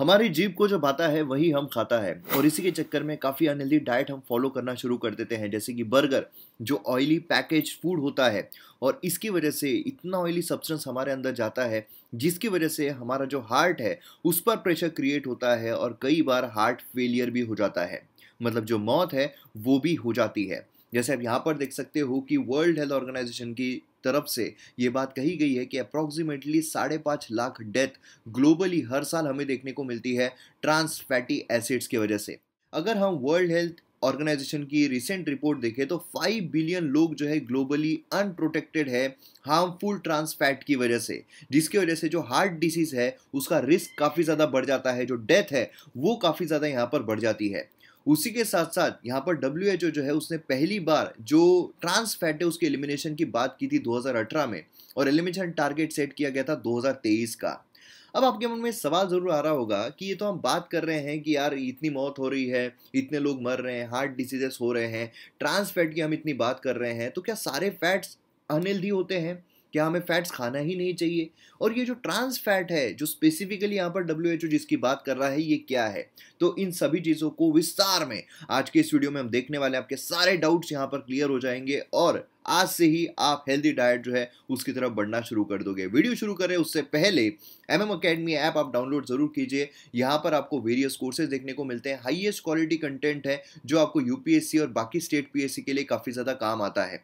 हमारी जीभ को जो भाता है, वही हम खाता है। और इसी के चक्कर में काफ़ी अनहेल्दी डाइट हम फॉलो करना शुरू कर देते हैं, जैसे कि बर्गर जो ऑयली पैकेज फ़ूड होता है। और इसकी वजह से इतना ऑयली सब्सटेंस हमारे अंदर जाता है, जिसकी वजह से हमारा जो हार्ट है, उस पर प्रेशर क्रिएट होता है और कई बार हार्ट फेलियर भी हो जाता है। मतलब जो मौत है, वो भी हो जाती है। जैसे आप यहाँ पर देख सकते हो कि वर्ल्ड हेल्थ ऑर्गेनाइजेशन की तरफ़ से ये बात कही गई है कि अप्रॉक्सीमेटली साढ़े पाँच लाख डेथ ग्लोबली हर साल हमें देखने को मिलती है ट्रांस फैटी एसिड्स की वजह से। अगर हम वर्ल्ड हेल्थ ऑर्गेनाइजेशन की रिसेंट रिपोर्ट देखें तो 5 बिलियन लोग जो है ग्लोबली अनप्रोटेक्टेड है हार्मफुल ट्रांस फैट की वजह से। जिसकी वजह से जो हार्ट डिसीज है, उसका रिस्क काफ़ी ज़्यादा बढ़ जाता है, जो डेथ है, वो काफ़ी ज़्यादा यहाँ पर बढ़ जाती है। उसी के साथ साथ यहाँ पर डब्ल्यू जो है उसने पहली बार जो ट्रांस फैट है उसके एलिमिनेशन की बात की थी 2018 में और एलिमिनेशन टारगेट सेट किया गया था 2023 का। अब आपके मन में सवाल ज़रूर आ रहा होगा कि ये तो हम बात कर रहे हैं कि यार इतनी मौत हो रही है, इतने लोग मर रहे हैं हार्ट डिसीजेस हो रहे हैं ट्रांस फैट की हम इतनी बात कर रहे हैं तो क्या सारे फैट्स अनहेल्दी होते हैं? क्या हमें फैट्स खाना ही नहीं चाहिए? और ये जो ट्रांस फैट है, जो स्पेसिफिकली यहाँ पर डब्ल्यू एच ओ जिसकी बात कर रहा है, ये क्या है? तो इन सभी चीज़ों को विस्तार में आज के इस वीडियो में हम देखने वाले आपके सारे डाउट्स यहाँ पर क्लियर हो जाएँगे और आज से ही आप हेल्दी डाइट जो है, उसकी तरफ़ बढ़ना शुरू कर दोगे। वीडियो शुरू करें, उससे पहले एम एम अकेडमी ऐप आप डाउनलोड ज़रूर कीजिए। यहाँ पर आपको वेरियस कोर्सेज देखने को मिलते हैं। हाईएस्ट क्वालिटी कंटेंट है, जो आपको यूपीएससी और बाकी स्टेट पीएससी के लिए काफ़ी ज़्यादा काम आता है।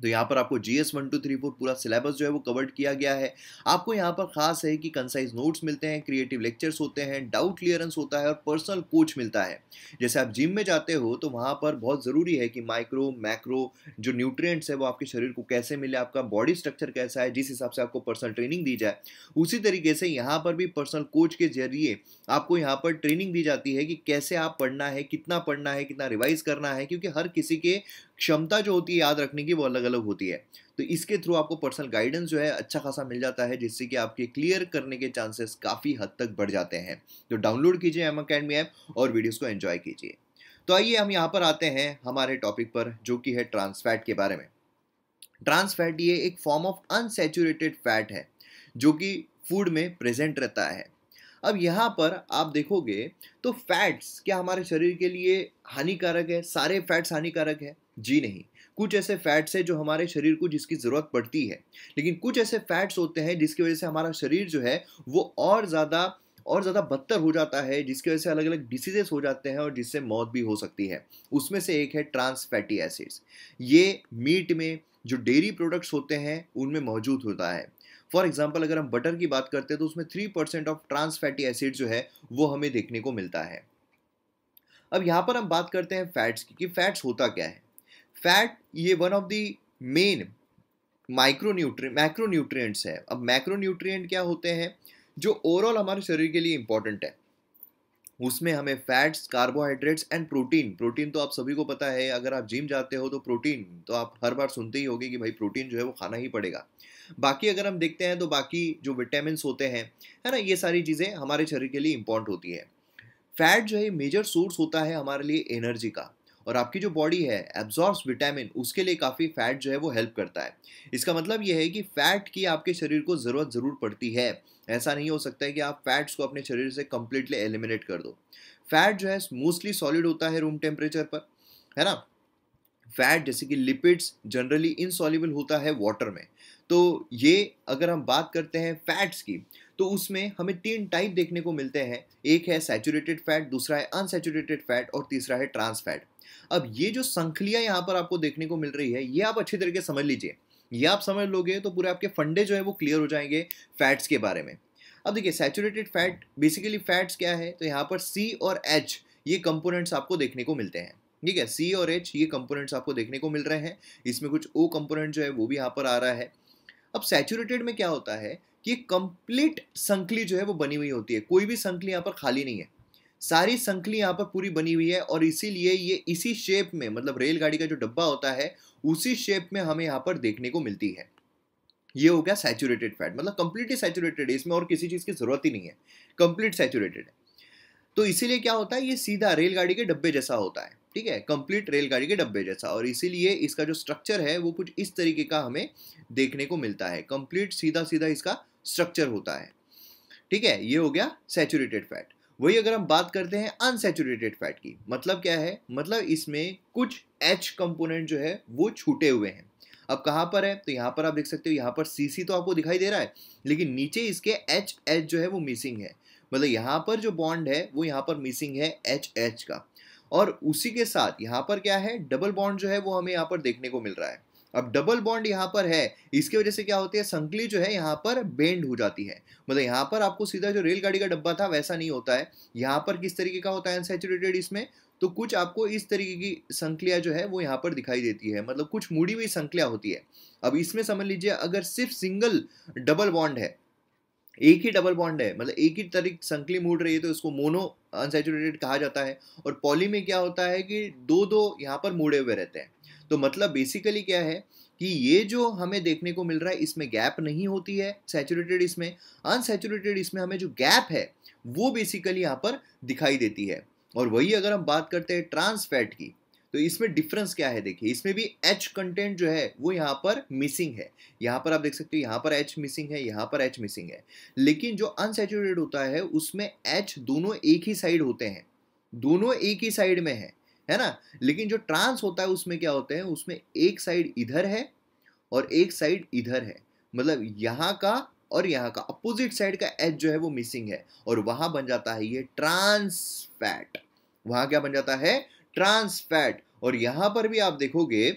तो यहाँ पर आपको G S one two three four पूरा सिलेबस जो है वो कवर्ड किया गया है। आपको यहाँ पर खास है कि कंसाइज नोट्स मिलते हैं क्रिएटिव लेक्चर्स होते हैं डाउट क्लियरेंस होता है और पर्सनल कोच मिलता है। जैसे आप जिम में जाते हो तो वहाँ पर बहुत ज़रूरी है कि माइक्रो मैक्रो जो न्यूट्रिएंट्स है वो आपके शरीर को कैसे मिले, आपका बॉडी स्ट्रक्चर कैसा है, जिस हिसाब से आपको पर्सनल ट्रेनिंग दी जाए। उसी तरीके से यहाँ पर भी पर्सनल कोच के ज़रिए आपको यहाँ पर ट्रेनिंग दी जाती है कि कैसे आप पढ़ना है, कितना पढ़ना है, कितना रिवाइज करना है, क्योंकि हर किसी के क्षमता जो होती है याद रखने की वो अलग अलग होती है। तो इसके थ्रू आपको पर्सनल गाइडेंस जो है अच्छा खासा मिल जाता है, जिससे कि आपके क्लियर करने के चांसेस काफ़ी हद तक बढ़ जाते हैं। तो डाउनलोड कीजिए एम अकेडमी ऐप और वीडियोज़ को एंजॉय कीजिए। तो आइए हम यहाँ पर आते हैं हमारे टॉपिक पर, जो कि है ट्रांसफैट के बारे में। ट्रांसफैट ये एक फॉर्म ऑफ़ अनसेचुरेटेड फैट है, जो कि फ़ूड में प्रेजेंट रहता है। अब यहाँ पर आप देखोगे तो फैट्स क्या हमारे शरीर के लिए हानिकारक है? सारे फैट्स हानिकारक है। जी नहीं। कुछ ऐसे फैट्स हैं जो हमारे शरीर को जिसकी ज़रूरत पड़ती है। लेकिन कुछ ऐसे फैट्स होते हैं जिसकी वजह से हमारा शरीर जो है, वो और ज़्यादा और ज़्यादा बदतर हो जाता है, जिसकी वजह से अलग अलग डिसीजेस हो जाते हैं और जिससे मौत भी हो सकती है। उसमें से एक है ट्रांस फैटी एसिड्स ये मीट में जो डेयरी प्रोडक्ट्स होते हैं, उनमें मौजूद होता है। फॉर एग्ज़ाम्पल अगर हम बटर की बात करते हैं तो उसमें three percent of trans fatty acid जो है, वो हमें देखने को मिलता है। अब यहाँ पर हम बात करते हैं फैट्स की, कि फैट्स होता क्या है? फैट, ये one of the main micronutrient macronutrients है। अब मैक्रोन्यूट्रिएंट क्या होते हैं? जो ओवरऑल हमारे शरीर के लिए इंपॉर्टेंट है। उसमें हमें fats carbohydrates and protein protein तो आप सभी को पता है। अगर आप जिम जाते हो तो प्रोटीन तो आप हर बार सुनते ही होगे कि भाई प्रोटीन जो है वो खाना ही पड़ेगा। बाकी अगर हम देखते हैं तो बाकी जो विटामिन होते हैं, है ना, ये सारी चीज़ें हमारे शरीर के लिए इंपॉर्टेंट होती है। फैट जो है मेजर सोर्स होता है हमारे लिए एनर्जी का। और आपकी जो बॉडी है एब्जॉर्ब्स विटामिन उसके लिए काफ़ी फैट जो है वो हेल्प करता है। इसका मतलब ये है कि फैट की आपके शरीर को ज़रूरत ज़रूर पड़ती है। ऐसा नहीं हो सकता है कि आप फैट्स को अपने शरीर से कम्प्लीटली एलिमिनेट कर दो। फैट जो है मोस्टली सॉलिड होता है रूम टेम्परेचर पर, है ना? फैट जैसे कि लिपिड्स जनरली इनसॉल्युबल होता है वाटर में। तो ये अगर हम बात करते हैं फैट्स की तो उसमें हमें तीन टाइप देखने को मिलते हैं। एक है सैचुरेटेड फैट दूसरा है अनसेचुरेटेड फैट और तीसरा है ट्रांस फैट अब ये जो संखलियाँ यहाँ पर आपको देखने को मिल रही है, ये आप अच्छी तरीके समझ लीजिए। ये आप समझ लोगे तो पूरे आपके फंडे जो है वो क्लियर हो जाएँगे फैट्स के बारे में। अब देखिए सैचुरेटेड फैट बेसिकली फैट्स क्या है? तो यहाँ पर सी और एच ये कंपोनेंट्स आपको देखने को मिलते हैं। ठीक है? सी और एच ये कंपोनेंट्स आपको देखने को मिल रहे हैं। इसमें कुछ ओ कंपोनेंट जो है वो भी यहाँ पर आ रहा है। अब सैचुरेटेड में क्या होता है? कि कंप्लीट संकली जो है वो बनी हुई होती है। कोई भी संकली यहाँ पर खाली नहीं है। सारी संकली यहाँ पर पूरी बनी हुई है और इसीलिए ये इसी शेप में मतलब रेलगाड़ी का जो डब्बा होता है, उसी शेप में हमें यहाँ पर देखने को मिलती है। ये हो गया सैचुरेटेड फैट मतलब कंप्लीटली सैचुरेटेड है। इसमें और किसी चीज़ की ज़रूरत ही नहीं है। कंप्लीट सैचुरेटेड है। तो इसीलिए क्या होता है, ये सीधा रेलगाड़ी के डब्बे जैसा होता है। ठीक है? कंप्लीट रेलगाड़ी के डब्बे जैसा। और इसीलिए इसका जो स्ट्रक्चर है, वो कुछ इस तरीके का हमें देखने को मिलता है। कंप्लीट सीधा सीधा इसका स्ट्रक्चर होता है। ठीक है, ये हो गया सेचुरेटेड फैट वही अगर हम बात करते हैं अनसेचुरेटेड फैट की मतलब क्या है? मतलब इसमें कुछ एच कंपोनेंट जो है, वो छूटे हुए हैं। अब कहाँ पर है? तो यहाँ पर आप देख सकते हो, यहाँ पर सी सी तो आपको दिखाई दे रहा है, लेकिन नीचे इसके एच एच जो है वो मिसिंग है। मतलब यहाँ पर जो बॉन्ड है, वो यहाँ पर मिसिंग है एच एच का। और उसी के साथ यहाँ पर क्या है? डबल बॉन्ड जो है वो हमें यहाँ पर देखने को मिल रहा है। अब डबल बॉन्ड यहाँ पर है, इसकी वजह से क्या होती है? संकली जो है, यहाँ पर बेंड हो जाती है। मतलब यहाँ पर आपको सीधा जो रेलगाड़ी का डब्बा था, वैसा नहीं होता है। यहाँ पर किस तरीके का होता है अनसेचुरेटेड इसमें? तो कुछ आपको इस तरीके की संकलिया जो है, वो यहाँ पर दिखाई देती है। मतलब कुछ मुड़ी हुई संकलिया होती है। अब इसमें समझ लीजिए, अगर सिर्फ़ सिंगल डबल बॉन्ड है, एक ही डबल बॉन्ड है मतलब एक ही तरीके संकली मुड़ रही है तो इसको मोनो अनसेचुरेटेड कहा जाता है। और पॉली में क्या होता है कि दो दो यहाँ पर मुड़े हुए रहते हैं। तो मतलब बेसिकली क्या है कि ये जो हमें देखने को मिल रहा है, इसमें गैप नहीं होती है सेचुरेटेड इसमें अनसेचुरेटेड इसमें हमें जो गैप है, वो बेसिकली यहाँ पर दिखाई देती है। और वही अगर हम बात करते हैं ट्रांस फैट की तो इसमें डिफरेंस क्या है देखिए, इसमें भी एच कंटेंट जो है, वो यहाँ पर मिसिंग है। यहाँ पर आप देख सकते हो, यहाँ पर एच मिसिंग है, यहाँ पर एच मिसिंग है। लेकिन जो अनसेचुरेटेड होता है, उसमें एच दोनों एक ही साइड होते हैं, दोनों एक ही साइड में है। है ना? लेकिन जो ट्रांस होता है, उसमें क्या होते हैं? उसमें एक साइड इधर है और एक साइड इधर है। मतलब यहाँ का और यहाँ का। अपोजिट साइड का एच जो है, वो मिसिंग है और वहाँ बन जाता है ये ट्रांस फैट वहाँ क्या बन जाता है? ट्रांस फैट और यहाँ पर भी आप देखोगे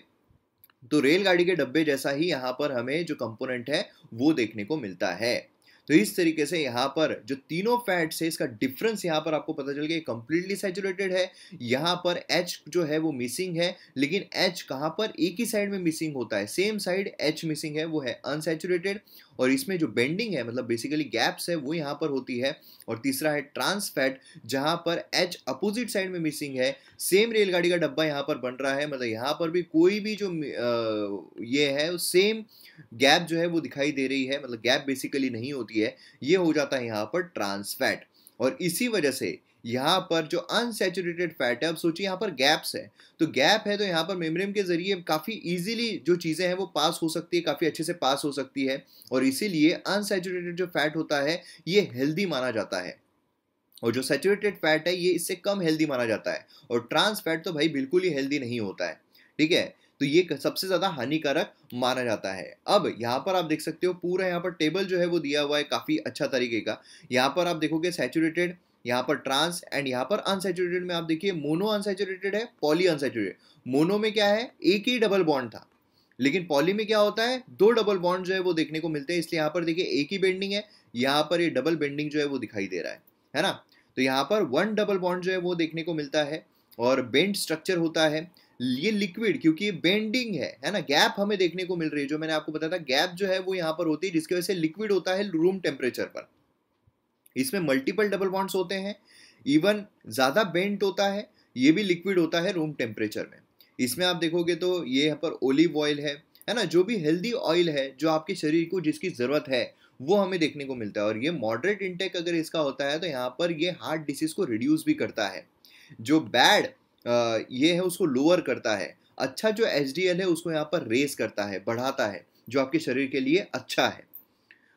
तो रेलगाड़ी के डब्बे जैसा ही यहाँ पर हमें जो कंपोनेंट है, वो देखने को मिलता है। तो इस तरीके से यहाँ पर जो तीनों फैट्स है, इसका डिफरेंस यहाँ पर आपको पता चल गया कंप्लीटली सेचुरेटेड है। यहाँ पर एच जो है वो मिसिंग है, लेकिन एच कहाँ पर एक ही साइड में मिसिंग होता है। सेम साइड एच मिसिंग है, वो है अनसेचुरेटेड और इसमें जो बेंडिंग है मतलब बेसिकली गैप्स है, वो यहाँ पर होती है। और तीसरा है ट्रांस फैट जहाँ पर एच अपोजिट साइड में मिसिंग है। सेम रेलगाड़ी का डब्बा यहाँ पर बन रहा है मतलब यहाँ पर भी कोई भी जो ये है सेम गैप जो है, वो दिखाई दे रही है। मतलब गैप बेसिकली नहीं होती है। ये हो जाता है यहाँ पर ट्रांस फैट और इसी वजह से यहाँ पर जो अनसेचुरेटेड फैट है, अब सोचिए यहाँ पर गैप्स है। तो गैप है तो यहाँ पर मेम्ब्रेन के ज़रिए काफ़ी इजीली जो चीज़ें हैं वो पास हो सकती है, काफ़ी अच्छे से पास हो सकती है। और इसीलिए अनसेचुरेटेड जो फैट होता है, ये हेल्दी माना जाता है। और जो सेचुरेटेड फैट है, ये इससे कम हेल्दी माना जाता है। और ट्रांस फैट तो भाई बिल्कुल ही हेल्दी नहीं होता है। ठीक है? तो ये सबसे ज़्यादा हानिकारक माना जाता है। अब यहाँ पर आप देख सकते हो, पूरा यहाँ पर टेबल जो है वो दिया हुआ है काफ़ी अच्छा तरीके का। यहाँ पर आप देखोगे सेचुरेटेड यहाँ पर ट्रांस एंड यहाँ पर अनसेचुरेटेड में आप देखिए मोनो अनसेचुरेटेड है पॉली अनसेचुरेटेड मोनो में क्या है? एक ही डबल बॉन्ड था. लेकिन पॉली में क्या होता है? दो डबल बॉन्ड जो है वो देखने को मिलते हैं, इसलिए यहाँ पर देखिए एक ही बेंडिंग है, यहाँ पर ये डबल बेंडिंग जो है वो दिखाई दे रहा है है ना? तो यहाँ पर वन डबल बॉन्ड जो है वो देखने को मिलता है और बेंड स्ट्रक्चर होता है, ये लिक्विड क्योंकि ये बेंडिंग है है ना? गैप हमें देखने को मिल रही है, जो मैंने आपको बताया था गैप जो है वो यहाँ पर होती है, जिसकी वजह से लिक्विड होता है रूम टेम्परेचर पर. इसमें मल्टीपल डबल बॉन्ड्स होते हैं इवन ज़्यादा बेंट होता है, ये भी लिक्विड होता है रूम टेम्परेचर में। इसमें आप देखोगे तो ये यहाँ पर ओलिव ऑयल है है ना? जो भी हेल्दी ऑयल है, जो आपके शरीर को जिसकी ज़रूरत है, वो हमें देखने को मिलता है। और ये मॉडरेट इंटेक अगर इसका होता है तो यहाँ पर ये हार्ट डिसीज़ को रिड्यूस भी करता है। जो बैड ये है, उसको लोअर करता है। अच्छा जो एचडीएल है, उसको यहाँ पर रेस करता है, बढ़ाता है, जो आपके शरीर के लिए अच्छा है।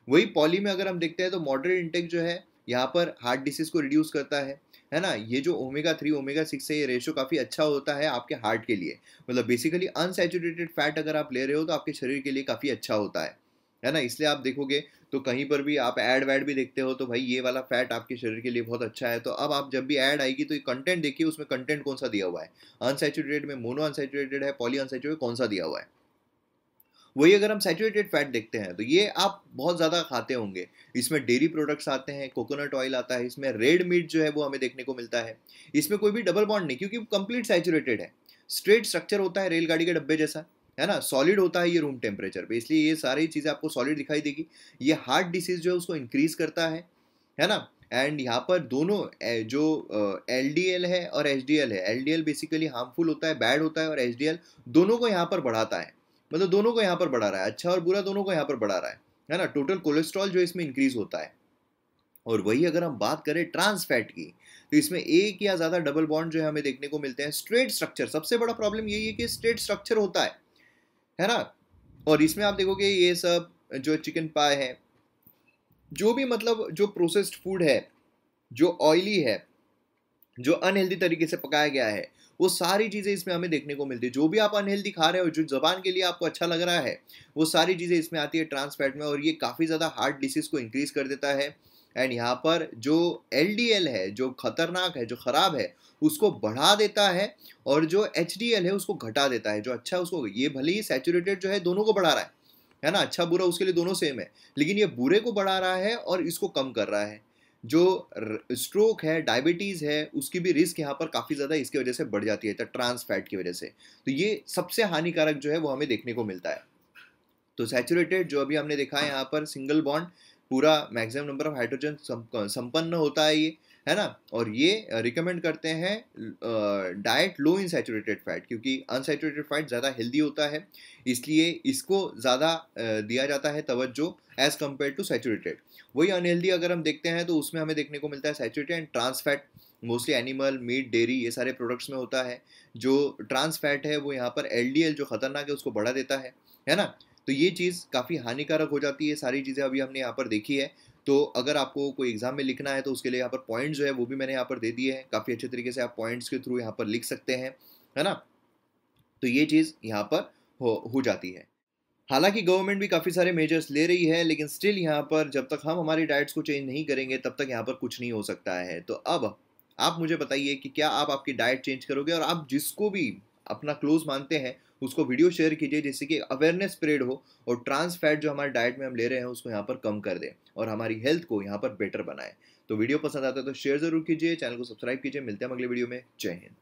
वही पॉली में अगर हम देखते हैं तो मॉडरेट इंटेक जो है, यहाँ पर हार्ट डिसीज को रिड्यूस करता है है ना? ये जो ओमेगा थ्री ओमेगा सिक्स है, ये रेशो काफ़ी अच्छा होता है आपके हार्ट के लिए। मतलब बेसिकली अनसेचुरेटेड फैट अगर आप ले रहे हो तो आपके शरीर के लिए काफ़ी अच्छा होता है है ना? इसलिए आप देखोगे तो कहीं पर भी आप ऐड वैड भी देखते हो तो भाई ये वाला फैट आपके शरीर के लिए बहुत अच्छा है। तो अब आप जब भी ऐड आएगी तो ये कंटेंट देखिए, उसमें कंटेंट कौन सा दिया हुआ है? अनसेचुरेटेड में मोनो अनसेचुरेटेड है पॉली अनसेचुरेटेड कौन सा दिया हुआ है? वही अगर हम सेचुरेटेड फैट देखते हैं तो ये आप बहुत ज़्यादा खाते होंगे। इसमें डेयरी प्रोडक्ट्स आते हैं कोकोनट ऑयल आता है, इसमें रेड मीट जो है वो हमें देखने को मिलता है। इसमें कोई भी डबल बॉन्ड नहीं, क्योंकि कंप्लीट सेचुरेटेड है। स्ट्रेट स्ट्रक्चर होता है रेलगाड़ी के डब्बे जैसा, है ना? सॉलिड होता है ये रूम टेम्परेचर पे, इसलिए ये सारी चीज़ें आपको सॉलिड दिखाई देगी। ये हार्ट डिसीज जो है उसको इंक्रीज करता है है ना? एंड यहाँ पर दोनों जो एल डी एल है और एच डी एल है। L D L basically harmful होता है बैड होता है और एच डी एल दोनों को यहाँ पर बढ़ाता है। मतलब दोनों को यहाँ पर बढ़ा रहा है। अच्छा और बुरा दोनों को यहाँ पर बढ़ा रहा है है ना? टोटल कोलेस्ट्रॉल जो इसमें इंक्रीज होता है। और वही अगर हम बात करें ट्रांस फैट की तो इसमें एक या ज़्यादा डबल बॉन्ड जो है हमें देखने को मिलते हैं। स्ट्रेट स्ट्रक्चर सबसे बड़ा प्रॉब्लम यही है कि स्ट्रेट स्ट्रक्चर होता है है ना? और इसमें आप देखोगे ये सब जो चिकन पाए है, जो भी मतलब जो प्रोसेस्ड फ़ूड है, जो ऑयली है, जो अनहेल्दी तरीके से पकाया गया है वो सारी चीज़ें इसमें हमें देखने को मिलती है। जो भी आप अनहेल्दी खा रहे हो, जो जबान के लिए आपको अच्छा लग रहा है, वो सारी चीज़ें इसमें आती है ट्रांस फैट में और ये काफ़ी ज़्यादा हार्ट डिसीज़ को इंक्रीज कर देता है। एंड यहाँ पर जो एलडीएल है, जो खतरनाक है, जो ख़राब है, उसको बढ़ा देता है और जो एचडीएल है, उसको घटा देता है। जो अच्छा उसको ये भले ही सेचुरेटेड जो है, दोनों को बढ़ा रहा है। है ना? अच्छा बुरा उसके लिए दोनों सेम है। लेकिन ये बुरे को बढ़ा रहा है और इसको कम कर रहा है। जो स्ट्रोक है डायबिटीज़ है, उसकी भी रिस्क यहाँ पर काफ़ी ज़्यादा इसकी वजह से बढ़ जाती है तो ट्रांस फैट की वजह से। तो ये सबसे हानिकारक जो है वो हमें देखने को मिलता है। तो सैचुरेटेड जो अभी हमने देखा है यहाँ पर सिंगल बॉन्ड पूरा मैक्सिमम नंबर ऑफ़ हाइड्रोजन संपन्न होता है ये। है ना? और ये रिकमेंड करते हैं diet low in saturated fat क्योंकि अनसेचुरेटेड फैट ज़्यादा हेल्दी होता है, इसलिए इसको ज़्यादा दिया जाता है तवज्जो एज़ कंपेयर टू सैचुरेटेड वही अनहेल्दी अगर हम देखते हैं तो उसमें हमें देखने को मिलता है saturated and trans fat mostly animal meat dairy ये सारे प्रोडक्ट्स में होता है, जो ट्रांस फैट है वो यहाँ पर एलडीएल जो ख़तरनाक है उसको बढ़ा देता है है ना? तो ये चीज़ काफ़ी हानिकारक हो जाती है, सारी चीज़ें अभी हमने यहाँ पर देखी है। तो अगर आपको कोई एग्ज़ाम में लिखना है तो उसके लिए यहाँ पर पॉइंट्स जो है, वो भी मैंने यहाँ पर दे दिए हैं। काफ़ी अच्छे तरीके से आप पॉइंट्स के थ्रू यहाँ पर लिख सकते हैं, है ना? तो ये चीज़ यहाँ पर हो हो जाती है। हालाँकि गवर्नमेंट भी काफ़ी सारे मेजर्स ले रही है, लेकिन स्टिल यहाँ पर जब तक हम हमारी डाइट्स को चेंज नहीं करेंगे, तब तक यहाँ पर कुछ नहीं हो सकता है। तो अब आप मुझे बताइए कि क्या आप आपकी डाइट चेंज करोगे और आप जिसको भी अपना क्लोज मानते हैं, उसको वीडियो शेयर कीजिए, जिससे कि अवेयरनेस स्प्रेड हो और ट्रांस फैट जो हमारे डाइट में हम ले रहे हैं, उसको यहाँ पर कम कर दें। और हमारी हेल्थ को यहाँ पर बेटर बनाए। तो वीडियो पसंद आता है तो शेयर ज़रूर कीजिए चैनल को सब्सक्राइब कीजिए, मिलते हैं अगले वीडियो में। जय हिंद।